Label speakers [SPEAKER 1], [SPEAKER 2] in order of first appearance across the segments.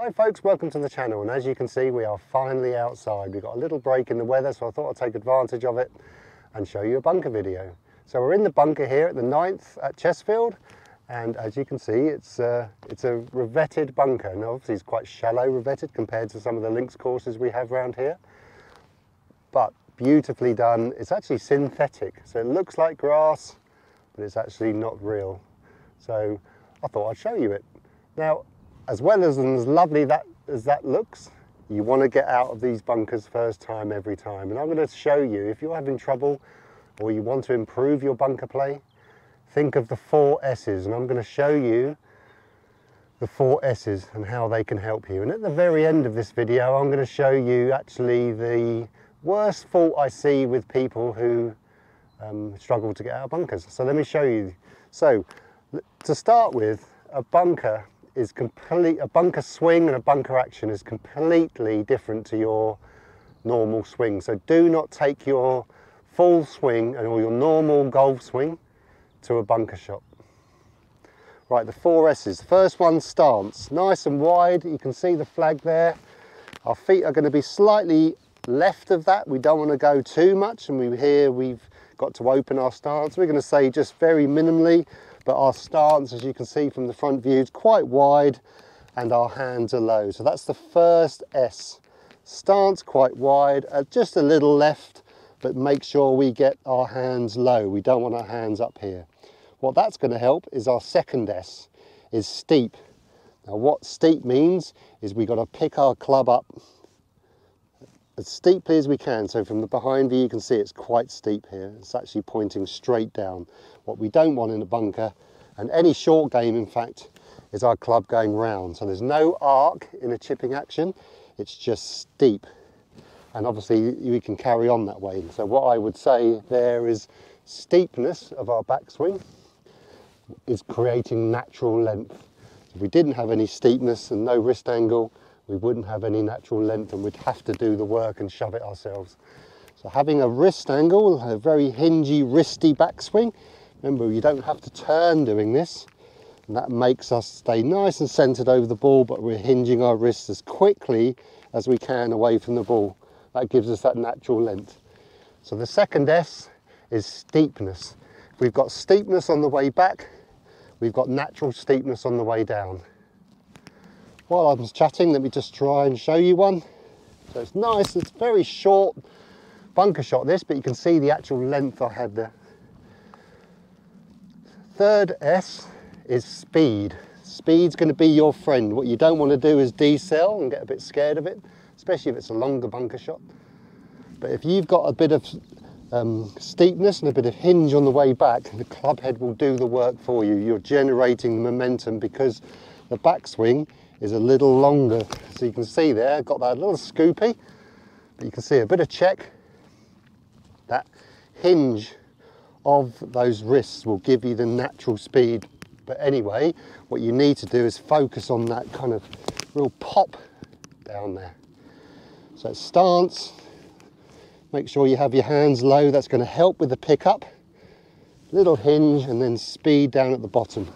[SPEAKER 1] Hi folks, welcome to the channel and as you can see we are finally outside. We've got a little break in the weather so I thought I'd take advantage of it and show you a bunker video. So we're in the bunker here at the 9th at Chesfield and as you can see it's, uh, it's a revetted bunker and obviously it's quite shallow revetted compared to some of the links courses we have around here. But beautifully done. It's actually synthetic so it looks like grass but it's actually not real. So I thought I'd show you it. Now as well as as lovely that as that looks, you want to get out of these bunkers first time every time. And I'm going to show you, if you're having trouble or you want to improve your bunker play, think of the four S's. And I'm going to show you the four S's and how they can help you. And at the very end of this video, I'm going to show you actually the worst fault I see with people who um, struggle to get out of bunkers. So let me show you. So to start with, a bunker is complete, a bunker swing and a bunker action is completely different to your normal swing. So do not take your full swing and or your normal golf swing to a bunker shot. Right, the four S's. First one, stance. Nice and wide, you can see the flag there. Our feet are gonna be slightly left of that. We don't wanna go too much and we here we've got to open our stance. We're gonna say just very minimally but our stance, as you can see from the front view, is quite wide and our hands are low. So that's the first S. Stance quite wide, uh, just a little left, but make sure we get our hands low. We don't want our hands up here. What that's going to help is our second S, is steep. Now what steep means is we've got to pick our club up as steeply as we can. So from the behind view, you can see it's quite steep here. It's actually pointing straight down. What we don't want in a bunker, and any short game, in fact, is our club going round. So there's no arc in a chipping action. It's just steep. And obviously we can carry on that way. So what I would say there is steepness of our backswing is creating natural length. If we didn't have any steepness and no wrist angle, we wouldn't have any natural length and we'd have to do the work and shove it ourselves. So having a wrist angle, a very hingy, wristy backswing, remember you don't have to turn doing this, and that makes us stay nice and centered over the ball, but we're hinging our wrists as quickly as we can away from the ball. That gives us that natural length. So the second S is steepness. We've got steepness on the way back, we've got natural steepness on the way down. While I'm chatting, let me just try and show you one. So it's nice, it's very short bunker shot this, but you can see the actual length I had there. Third S is speed. Speed's going to be your friend. What you don't want to do is decel and get a bit scared of it, especially if it's a longer bunker shot. But if you've got a bit of um, steepness and a bit of hinge on the way back, the club head will do the work for you. You're generating the momentum because the backswing is a little longer. So you can see there, I've got that little scoopy, but you can see a bit of check. That hinge of those wrists will give you the natural speed. But anyway, what you need to do is focus on that kind of real pop down there. So stance, make sure you have your hands low, that's going to help with the pickup. Little hinge and then speed down at the bottom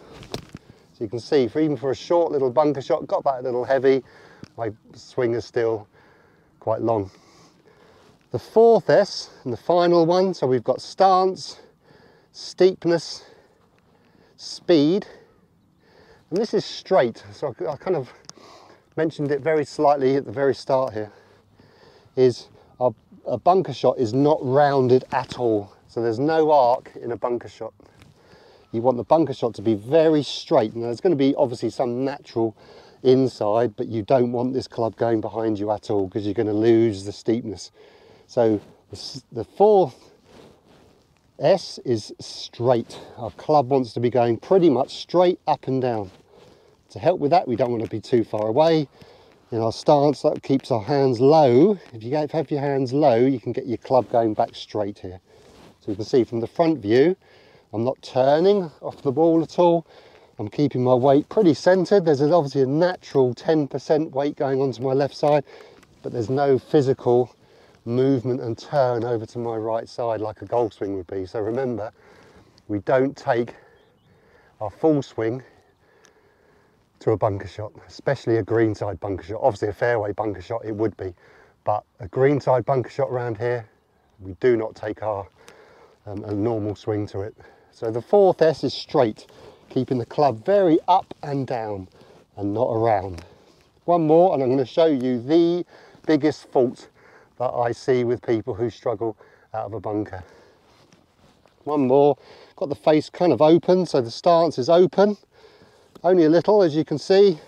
[SPEAKER 1] you can see, for even for a short little bunker shot, got that a little heavy, my swing is still quite long. The fourth S and the final one, so we've got stance, steepness, speed, and this is straight. So I kind of mentioned it very slightly at the very start here, is a bunker shot is not rounded at all. So there's no arc in a bunker shot you want the bunker shot to be very straight. Now there's going to be obviously some natural inside, but you don't want this club going behind you at all because you're going to lose the steepness. So the fourth S is straight. Our club wants to be going pretty much straight up and down. To help with that, we don't want to be too far away. In our stance, that keeps our hands low. If you have your hands low, you can get your club going back straight here. So you can see from the front view, I'm not turning off the ball at all. I'm keeping my weight pretty centered. There's obviously a natural 10% weight going onto my left side, but there's no physical movement and turn over to my right side like a golf swing would be. So remember, we don't take our full swing to a bunker shot, especially a greenside bunker shot. Obviously a fairway bunker shot it would be, but a greenside bunker shot around here, we do not take our um, a normal swing to it. So the fourth S is straight, keeping the club very up and down and not around. One more and I'm going to show you the biggest fault that I see with people who struggle out of a bunker. One more, got the face kind of open, so the stance is open, only a little as you can see.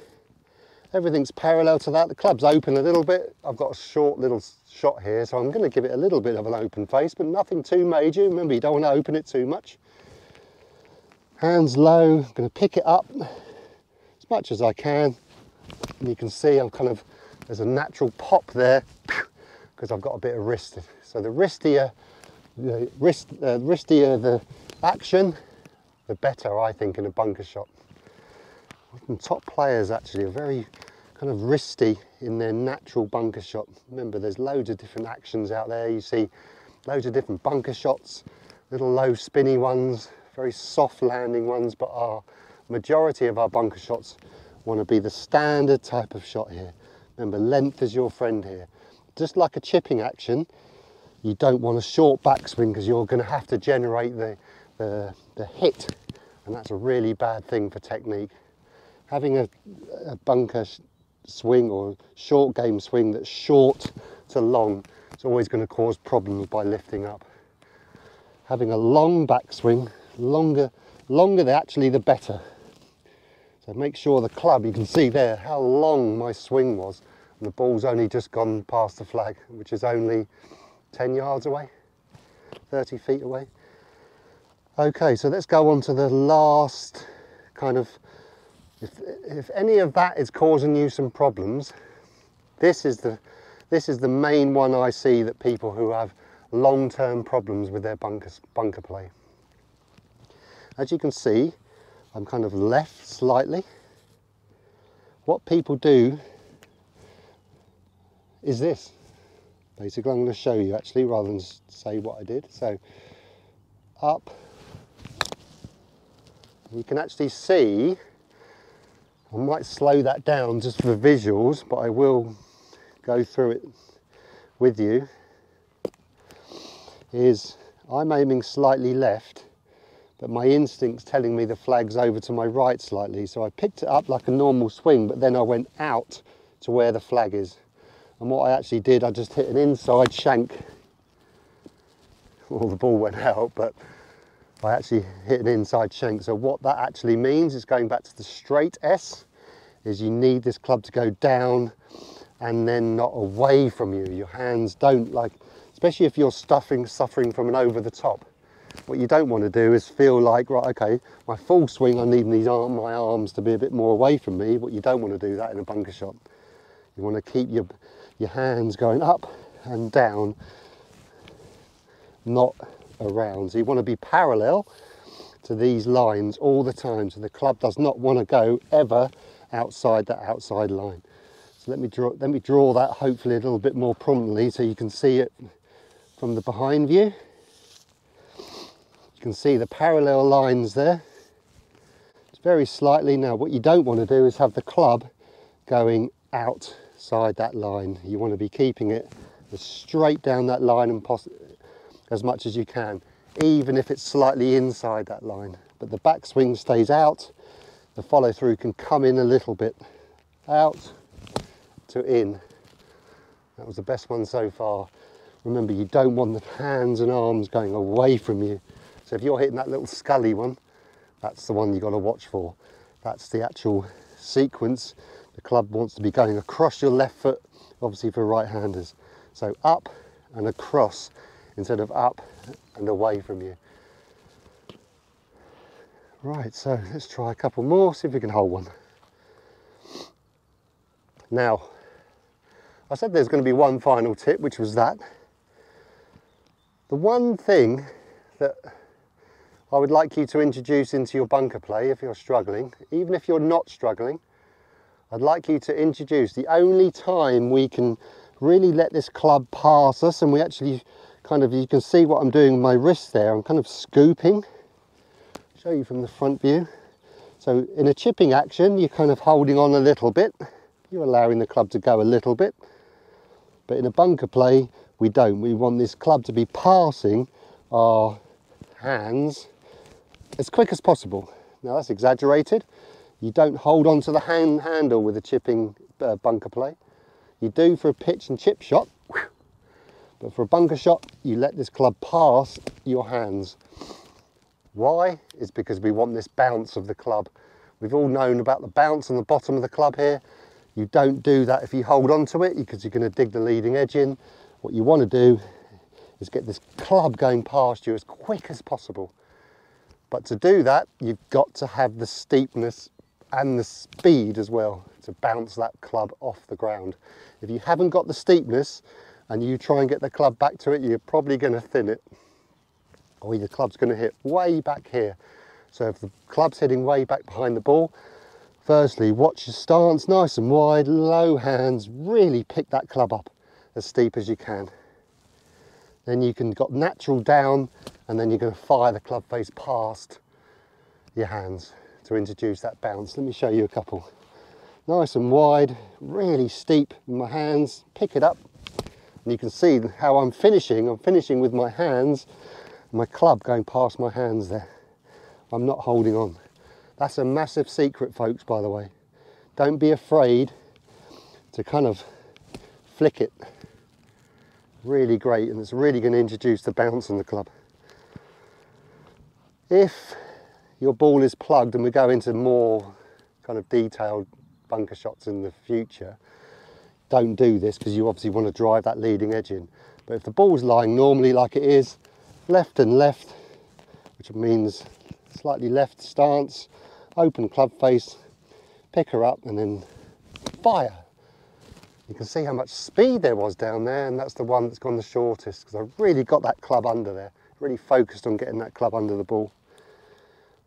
[SPEAKER 1] Everything's parallel to that. The club's open a little bit. I've got a short little shot here, so I'm going to give it a little bit of an open face, but nothing too major. Remember, you don't want to open it too much. Hands low, I'm going to pick it up as much as I can. And you can see I'm kind of, there's a natural pop there because I've got a bit of wrist. So the wristier, the wrist, uh, wristier the action, the better I think in a bunker shot. Top players actually are very kind of wristy in their natural bunker shot. Remember, there's loads of different actions out there. You see loads of different bunker shots, little low spinny ones, very soft landing ones, but our majority of our bunker shots want to be the standard type of shot here. Remember, length is your friend here. Just like a chipping action, you don't want a short backswing because you're going to have to generate the, the, the hit, and that's a really bad thing for technique having a, a bunker swing or short game swing that's short to long is always going to cause problems by lifting up. Having a long backswing, longer, longer actually the better. So make sure the club, you can see there how long my swing was and the ball's only just gone past the flag, which is only 10 yards away, 30 feet away. Okay, so let's go on to the last kind of if, if any of that is causing you some problems, this is the this is the main one I see that people who have long-term problems with their bunker, bunker play. As you can see, I'm kind of left slightly. What people do is this. Basically, I'm going to show you actually rather than say what I did. So, up. You can actually see I might slow that down just for visuals, but I will go through it with you. Is I'm aiming slightly left, but my instinct's telling me the flag's over to my right slightly. So I picked it up like a normal swing, but then I went out to where the flag is. And what I actually did, I just hit an inside shank. Well, the ball went out, but I actually hit an inside shank. So what that actually means is going back to the straight S, is you need this club to go down and then not away from you. Your hands don't like, especially if you're stuffing, suffering from an over the top. What you don't want to do is feel like, right, okay, my full swing, I need these arm, my arms to be a bit more away from me. But you don't want to do that in a bunker shot. You want to keep your, your hands going up and down, not around. So you want to be parallel to these lines all the time. So the club does not want to go ever outside that outside line. So let me draw, let me draw that hopefully a little bit more prominently so you can see it from the behind view. Can see the parallel lines there. It's very slightly. Now what you don't want to do is have the club going outside that line. You want to be keeping it straight down that line and as much as you can, even if it's slightly inside that line. But the backswing stays out, the follow through can come in a little bit, out to in. That was the best one so far. Remember, you don't want the hands and arms going away from you. So if you're hitting that little scully one, that's the one you've got to watch for. That's the actual sequence. The club wants to be going across your left foot, obviously for right-handers. So up and across instead of up and away from you. Right, so let's try a couple more, see if we can hold one. Now, I said there's going to be one final tip, which was that. The one thing that I would like you to introduce into your bunker play if you're struggling, even if you're not struggling, I'd like you to introduce the only time we can really let this club pass us and we actually kind of, you can see what I'm doing with my wrist there, I'm kind of scooping, show you from the front view. So in a chipping action, you're kind of holding on a little bit. You're allowing the club to go a little bit. But in a bunker play, we don't. We want this club to be passing our hands as quick as possible. Now that's exaggerated. You don't hold on to the hand handle with a chipping uh, bunker play. You do for a pitch and chip shot, but for a bunker shot, you let this club pass your hands. Why? Is because we want this bounce of the club. We've all known about the bounce on the bottom of the club here. You don't do that if you hold on to it because you're going to dig the leading edge in. What you want to do is get this club going past you as quick as possible. But to do that, you've got to have the steepness and the speed as well to bounce that club off the ground. If you haven't got the steepness and you try and get the club back to it, you're probably going to thin it or the club's going to hit way back here. So if the club's hitting way back behind the ball, firstly, watch your stance, nice and wide, low hands, really pick that club up as steep as you can. Then you can got natural down and then you're going to fire the club face past your hands to introduce that bounce. Let me show you a couple. Nice and wide, really steep in my hands, pick it up. And you can see how I'm finishing. I'm finishing with my hands, my club going past my hands there. I'm not holding on. That's a massive secret, folks, by the way. Don't be afraid to kind of flick it. Really great, and it's really going to introduce the bounce on the club. If your ball is plugged and we go into more kind of detailed bunker shots in the future, don't do this because you obviously want to drive that leading edge in. But if the ball's lying normally like it is, left and left, which means slightly left stance, open club face, pick her up and then fire. You can see how much speed there was down there and that's the one that's gone the shortest because I really got that club under there, really focused on getting that club under the ball.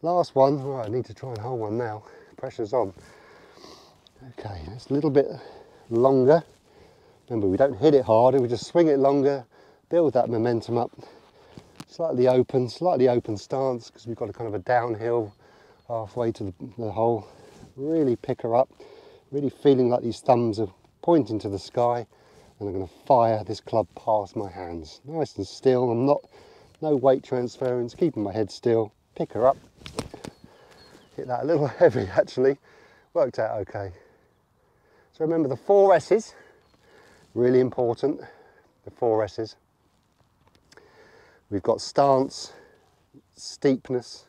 [SPEAKER 1] Last one, right, I need to try and hold one now. Pressure's on. Okay, it's a little bit longer. Remember, we don't hit it harder, we just swing it longer, build that momentum up. Slightly open, slightly open stance because we've got a kind of a downhill halfway to the, the hole. Really pick her up, really feeling like these thumbs are pointing to the sky and I'm going to fire this club past my hands. Nice and still, I'm not, no weight transference, keeping my head still, pick her up, hit that a little heavy actually, worked out okay. So remember the four S's, really important, the four S's. We've got stance, steepness,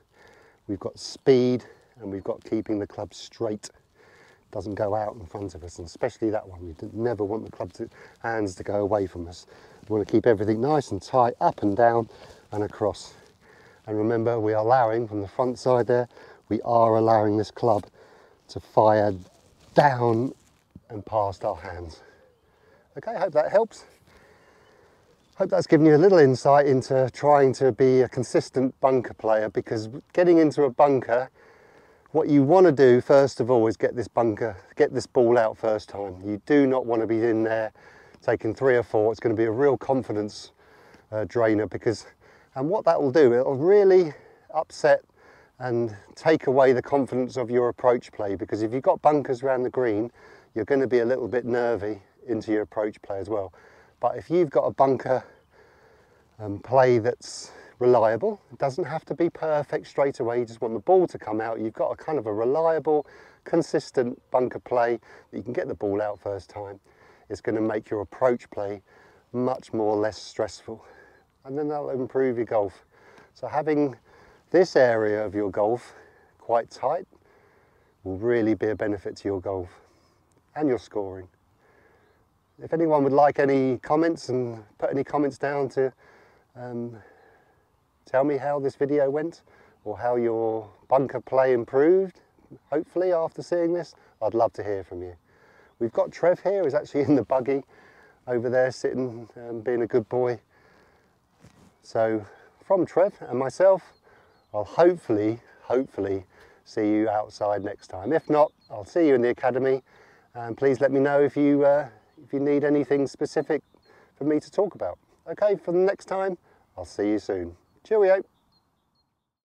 [SPEAKER 1] we've got speed, and we've got keeping the club straight. Doesn't go out in front of us, and especially that one. We never want the club to, hands to go away from us. We want to keep everything nice and tight, up and down and across. And remember, we are allowing from the front side there, we are allowing this club to fire down and past our hands. Okay, hope that helps. Hope that's given you a little insight into trying to be a consistent bunker player because getting into a bunker, what you want to do first of all is get this bunker, get this ball out first time. You do not want to be in there taking three or four. It's going to be a real confidence uh, drainer because and what that will do, it'll really upset and take away the confidence of your approach play because if you've got bunkers around the green, you're going to be a little bit nervy into your approach play as well. But if you've got a bunker um, play that's reliable, it doesn't have to be perfect straight away, you just want the ball to come out, you've got a kind of a reliable, consistent bunker play that you can get the ball out first time. It's going to make your approach play much more less stressful and then that'll improve your golf. So having this area of your golf quite tight will really be a benefit to your golf and your scoring. If anyone would like any comments and put any comments down to um, tell me how this video went or how your bunker play improved, hopefully after seeing this, I'd love to hear from you. We've got Trev here, who's actually in the buggy over there sitting, um, being a good boy. So from Trev and myself, I'll hopefully, hopefully see you outside next time. If not, I'll see you in the academy. And please let me know if you, uh, if you need anything specific for me to talk about. Okay, for the next time, I'll see you soon. Cheerio.